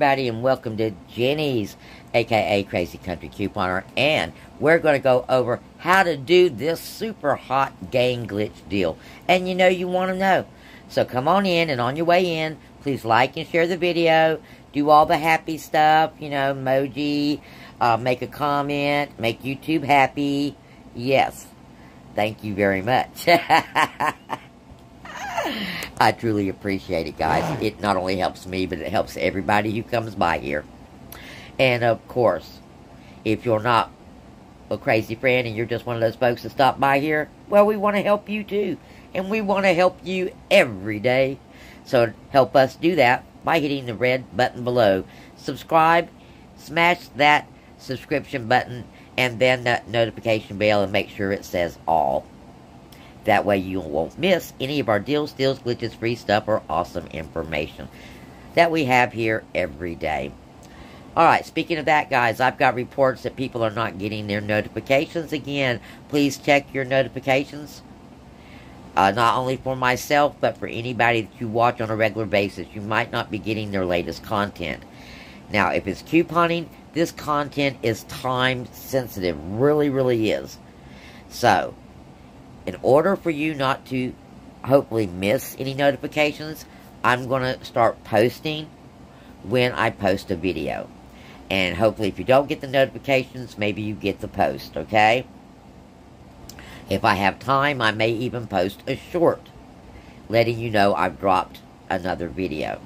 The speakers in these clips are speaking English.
everybody, and welcome to Jenny's, aka Crazee Countre Couponer. And we're going to go over how to do this super hot Gain glitch deal. And you know you want to know. So come on in, and on your way in, please like and share the video. Do all the happy stuff, you know, emoji, uh, make a comment, make YouTube happy. Yes. Thank you very much. I truly appreciate it, guys. It not only helps me, but it helps everybody who comes by here. And, of course, if you're not a crazy friend and you're just one of those folks that stop by here, well, we want to help you too. And we want to help you every day. So help us do that by hitting the red button below. Subscribe, smash that subscription button, and then that notification bell and make sure it says all. That way you won't miss any of our deals, steals, glitches, free stuff, or awesome information that we have here every day. Alright, speaking of that, guys, I've got reports that people are not getting their notifications. Again, please check your notifications. Uh, not only for myself, but for anybody that you watch on a regular basis. You might not be getting their latest content. Now, if it's couponing, this content is time sensitive. Really, really is. So, in order for you not to hopefully miss any notifications, I'm going to start posting when I post a video. And hopefully if you don't get the notifications, maybe you get the post, okay? If I have time, I may even post a short letting you know I've dropped another video.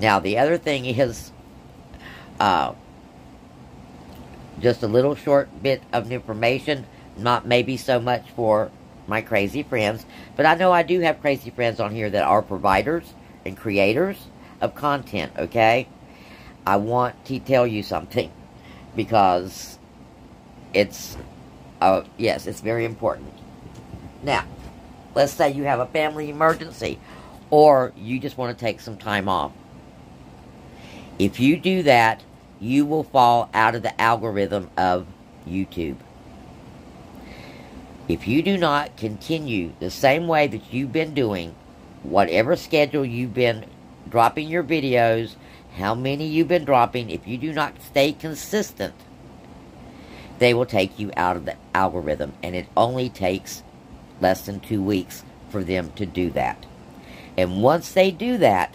Now, the other thing is uh, just a little short bit of information not maybe so much for my crazy friends, but I know I do have crazy friends on here that are providers and creators of content, okay? I want to tell you something because it's, uh, yes, it's very important. Now, let's say you have a family emergency or you just want to take some time off. If you do that, you will fall out of the algorithm of YouTube. If you do not continue the same way that you've been doing, whatever schedule you've been dropping your videos, how many you've been dropping, if you do not stay consistent, they will take you out of the algorithm. And it only takes less than two weeks for them to do that. And once they do that,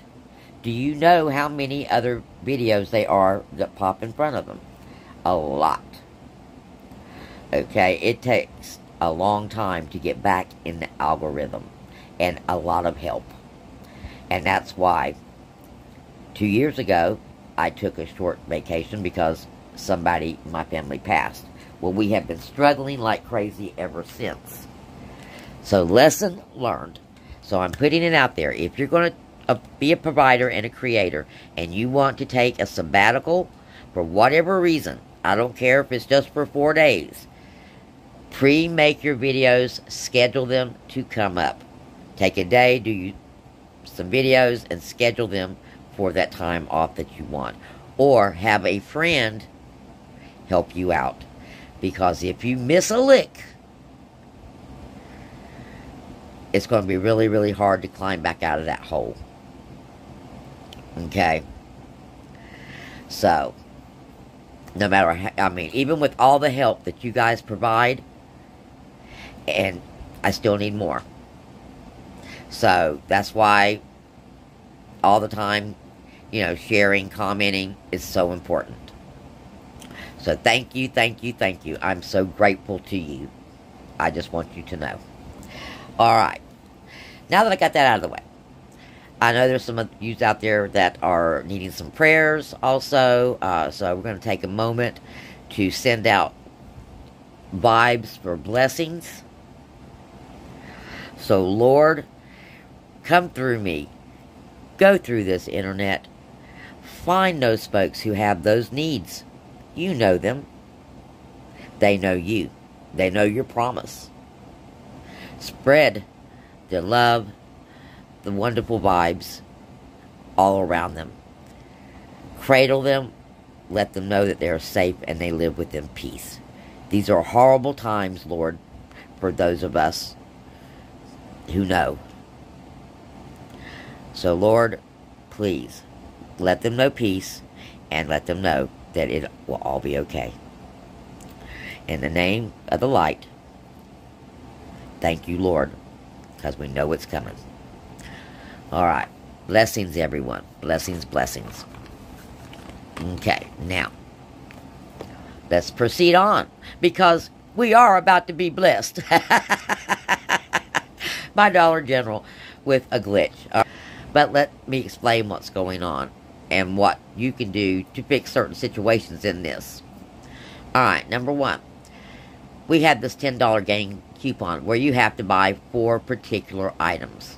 do you know how many other videos they are that pop in front of them? A lot. Okay, it takes a long time to get back in the algorithm and a lot of help. And that's why two years ago I took a short vacation because somebody in my family passed. Well, we have been struggling like crazy ever since. So, lesson learned. So, I'm putting it out there. If you're going to uh, be a provider and a creator and you want to take a sabbatical for whatever reason, I don't care if it's just for four days, Pre-make your videos, schedule them to come up. Take a day, do you, some videos, and schedule them for that time off that you want. Or have a friend help you out. Because if you miss a lick, it's going to be really, really hard to climb back out of that hole. Okay? So, no matter how, I mean, even with all the help that you guys provide, and I still need more. So that's why all the time, you know, sharing, commenting is so important. So thank you, thank you, thank you. I'm so grateful to you. I just want you to know. All right. Now that I got that out of the way, I know there's some of you out there that are needing some prayers also. Uh, so we're going to take a moment to send out vibes for blessings so, Lord, come through me. Go through this internet. Find those folks who have those needs. You know them. They know you. They know your promise. Spread the love, the wonderful vibes all around them. Cradle them. Let them know that they are safe and they live within peace. These are horrible times, Lord, for those of us who know. So, Lord, please let them know peace and let them know that it will all be okay. In the name of the light, thank you, Lord, because we know it's coming. All right. Blessings, everyone. Blessings, blessings. Okay, now, let's proceed on because we are about to be blessed by Dollar General with a glitch. Uh, but let me explain what's going on and what you can do to fix certain situations in this. Alright, number one, we have this $10 gain coupon where you have to buy four particular items.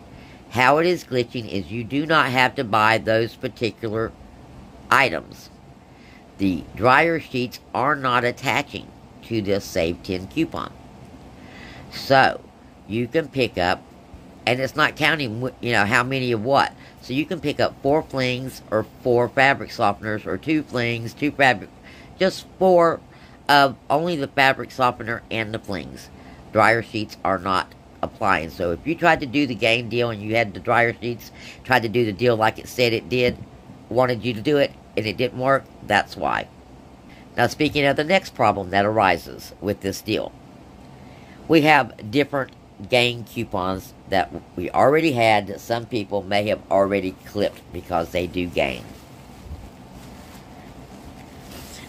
How it is glitching is you do not have to buy those particular items. The dryer sheets are not attaching to this Save 10 coupon. So, you can pick up, and it's not counting, you know, how many of what. So you can pick up four flings or four fabric softeners or two flings, two fabric, just four of only the fabric softener and the flings. Dryer sheets are not applying. So if you tried to do the Gain deal and you had the dryer sheets, tried to do the deal like it said it did, wanted you to do it, and it didn't work, that's why. Now speaking of the next problem that arises with this deal. We have different gain coupons that we already had that some people may have already clipped because they do gain.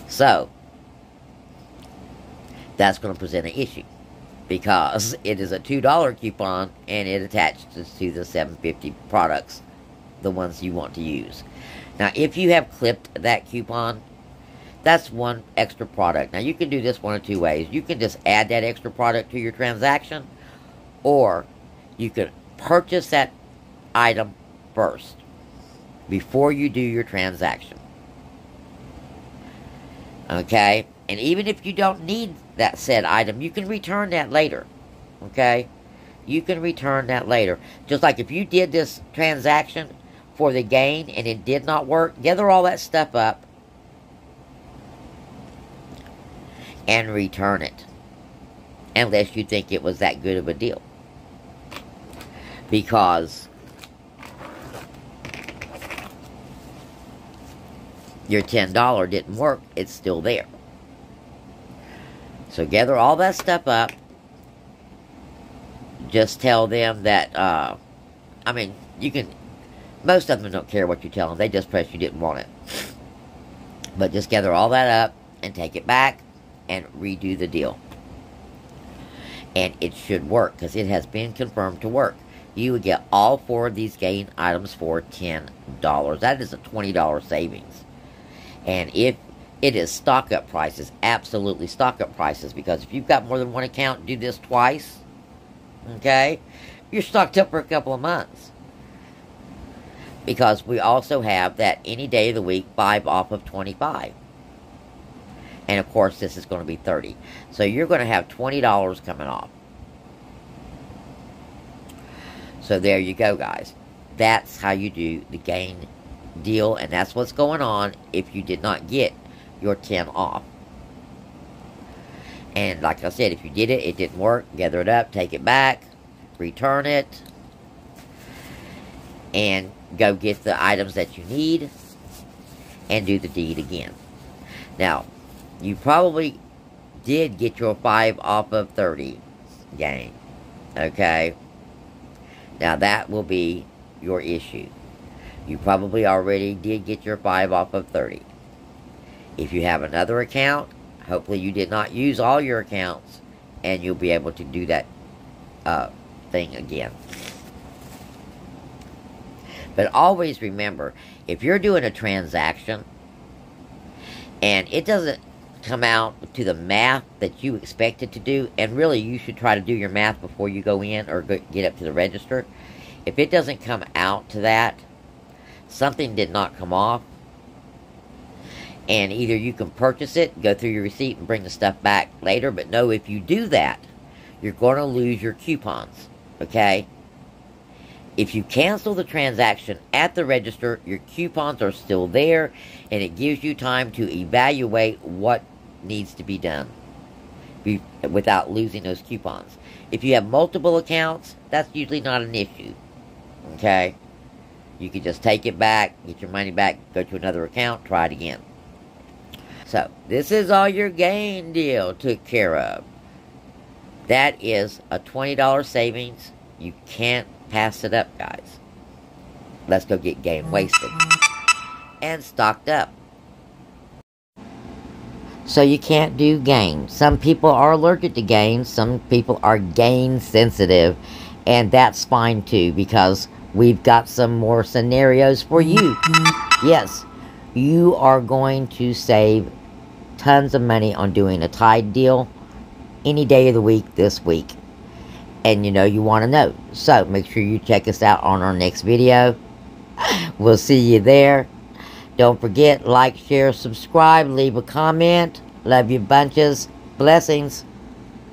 So, that's going to present an issue because it is a $2 coupon and it attaches to the 750 products, the ones you want to use. Now, if you have clipped that coupon, that's one extra product. Now, you can do this one of two ways. You can just add that extra product to your transaction, or you can purchase that item first before you do your transaction. Okay? And even if you don't need that said item, you can return that later. Okay? You can return that later. Just like if you did this transaction for the gain and it did not work, gather all that stuff up and return it. Unless you think it was that good of a deal. Because your $10 didn't work, it's still there. So gather all that stuff up. Just tell them that, uh, I mean, you can, most of them don't care what you tell them. They just press you didn't want it. But just gather all that up and take it back and redo the deal. And it should work because it has been confirmed to work. You would get all four of these gain items for $10. That is a $20 savings. And if it is stock up prices, absolutely stock up prices, because if you've got more than one account, do this twice, okay, you're stocked up for a couple of months. Because we also have that any day of the week, 5 off of 25. And of course, this is going to be 30. So you're going to have $20 coming off. So there you go, guys. That's how you do the gain deal, and that's what's going on if you did not get your 10 off. And like I said, if you did it, it didn't work, gather it up, take it back, return it, and go get the items that you need, and do the deed again. Now, you probably did get your 5 off of 30 game. Okay? Now, that will be your issue. You probably already did get your 5 off of 30. If you have another account, hopefully you did not use all your accounts, and you'll be able to do that uh, thing again. But always remember, if you're doing a transaction, and it doesn't come out to the math that you expect it to do, and really you should try to do your math before you go in or get up to the register. If it doesn't come out to that, something did not come off, and either you can purchase it, go through your receipt, and bring the stuff back later. But no, if you do that, you're going to lose your coupons. Okay? If you cancel the transaction at the register, your coupons are still there, and it gives you time to evaluate what needs to be done be, without losing those coupons. If you have multiple accounts, that's usually not an issue. Okay? You can just take it back, get your money back, go to another account, try it again. So, this is all your gain deal took care of. That is a $20 savings. You can't pass it up, guys. Let's go get game wasted. And stocked up. So you can't do gain. Some people are allergic to gain. Some people are gain sensitive. And that's fine too because we've got some more scenarios for you. Yes, you are going to save tons of money on doing a Tide deal any day of the week this week. And you know you want to know. So make sure you check us out on our next video. We'll see you there. Don't forget, like, share, subscribe, leave a comment. Love you bunches. Blessings.